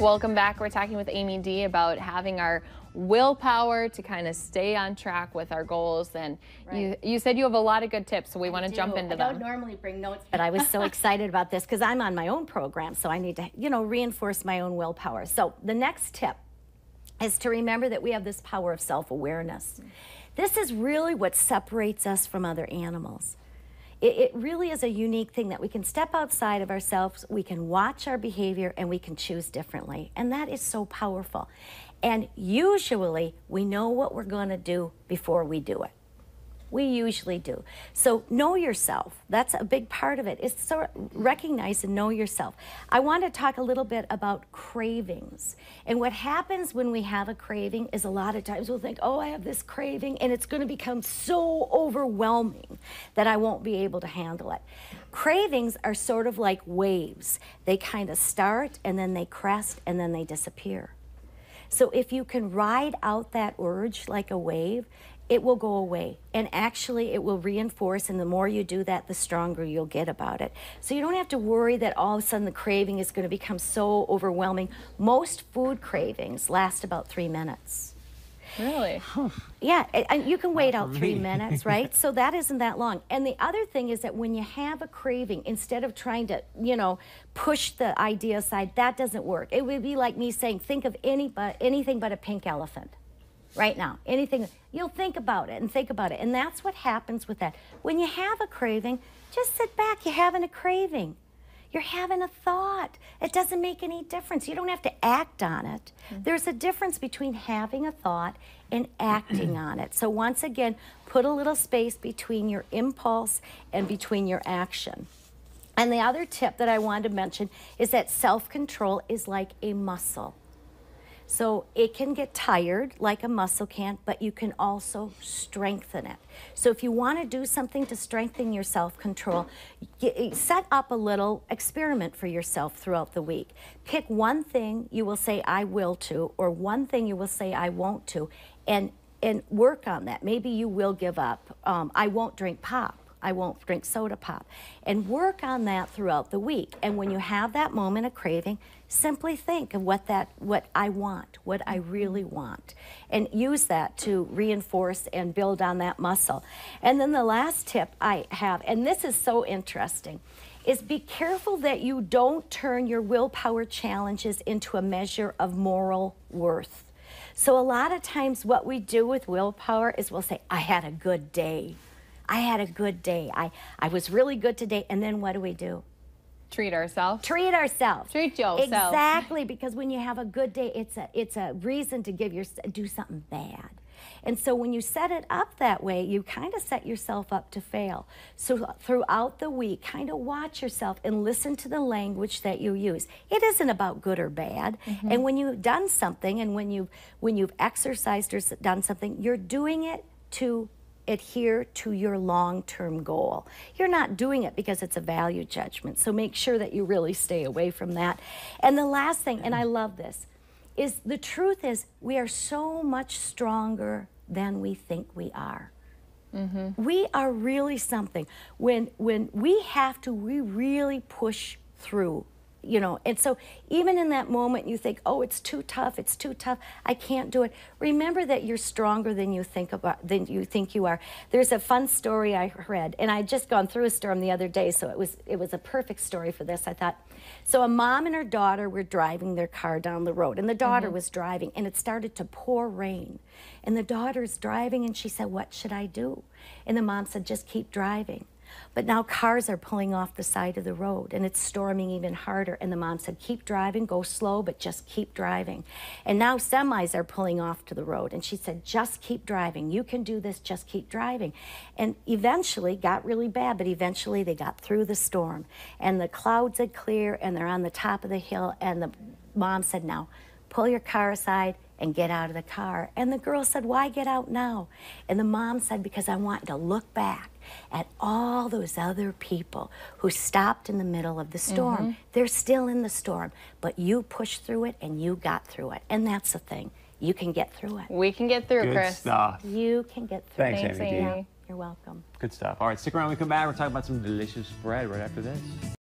Welcome back. We're talking with Amy D about having our willpower to kind of stay on track with our goals. And right. you, you said you have a lot of good tips, so we want to jump into I them. I don't normally bring notes, but I was so excited about this because I'm on my own program, so I need to, you know, reinforce my own willpower. So the next tip is to remember that we have this power of self-awareness. This is really what separates us from other animals it, it really is a unique thing that we can step outside of ourselves, we can watch our behavior, and we can choose differently. And that is so powerful. And usually, we know what we're going to do before we do it. We usually do. So know yourself. That's a big part of it. Sort of recognize and know yourself. I want to talk a little bit about cravings. And what happens when we have a craving is a lot of times we'll think, oh, I have this craving, and it's going to become so overwhelming that I won't be able to handle it. Cravings are sort of like waves. They kind of start and then they crest and then they disappear. So if you can ride out that urge like a wave, it will go away. And actually, it will reinforce, and the more you do that, the stronger you'll get about it. So you don't have to worry that all of a sudden the craving is going to become so overwhelming. Most food cravings last about three minutes. Really? yeah, and you can wait out three minutes, right? So that isn't that long. And the other thing is that when you have a craving, instead of trying to, you know, push the idea aside, that doesn't work. It would be like me saying, think of any but anything but a pink elephant right now. Anything, you'll think about it and think about it. And that's what happens with that. When you have a craving, just sit back. You're having a craving. You're having a thought. It doesn't make any difference. You don't have to act on it. Mm-hmm. There's a difference between having a thought and acting on it. So, once again, put a little space between your impulse and between your action. And the other tip that I wanted to mention is that self control is like a muscle. So it can get tired like a muscle can, but you can also strengthen it. So if you want to do something to strengthen your self-control, set up a little experiment for yourself throughout the week. Pick one thing you will say I will to or one thing you will say I won't to and and work on that. Maybe you will give up. Um, I won't drink pop. I won't drink soda pop. And work on that throughout the week. And when you have that moment of craving, simply think of what that what I want, what I really want. And use that to reinforce and build on that muscle. And then the last tip I have, and this is so interesting, is be careful that you don't turn your willpower challenges into a measure of moral worth. So a lot of times what we do with willpower is we'll say, I had a good day. I had a good day. I, I was really good today. And then what do we do? Treat ourselves. Treat ourselves. Treat yourself. Exactly, because when you have a good day, it's a it's a reason to give your do something bad. And so when you set it up that way, you kind of set yourself up to fail. So throughout the week, kind of watch yourself and listen to the language that you use. It isn't about good or bad. Mm-hmm. And when you've done something and when you've when you've exercised or done something, you're doing it to adhere to your long term goal. You're not doing it because it's a value judgment. So make sure that you really stay away from that. And the last thing, and I love this, is the truth is we are so much stronger than we think we are. Mm-hmm. We are really something. When when we have to, we really push through you know and so even in that moment you think oh it's too tough it's too tough i can't do it. Remember that you're stronger than you think about than you think you are. There's a fun story i read and i had just gone through a storm the other day so it was it was a perfect story for this i thought. So a mom and her daughter were driving their car down the road and the daughter mm-hmm. was driving and it started to pour rain. And the daughter's driving and she said what should i do? And the mom said just keep driving but now cars are pulling off the side of the road and it's storming even harder. And the mom said, Keep driving, go slow, but just keep driving. And now semis are pulling off to the road. And she said, Just keep driving. You can do this, just keep driving. And eventually got really bad, but eventually they got through the storm. And the clouds had cleared and they're on the top of the hill. And the mom said, Now pull your car aside and get out of the car. And the girl said, Why get out now? And the mom said, Because I want to look back at all those other people who stopped in the middle of the storm. Mm-hmm. They're still in the storm, but you pushed through it and you got through it. And that's the thing. You can get through it. We can get through, Good Chris. stuff. You can get through Thanks, it. Thanks, Amy. You're welcome. Good stuff. All right, stick around. When we come back. We're talking about some delicious bread right after this.